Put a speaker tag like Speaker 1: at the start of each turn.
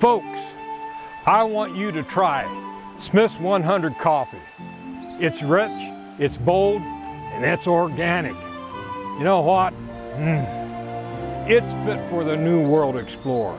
Speaker 1: Folks, I want you to try Smythe's 100 coffee. It's rich, it's bold, and it's organic. You know what? Mm. It's fit for the new world explorer.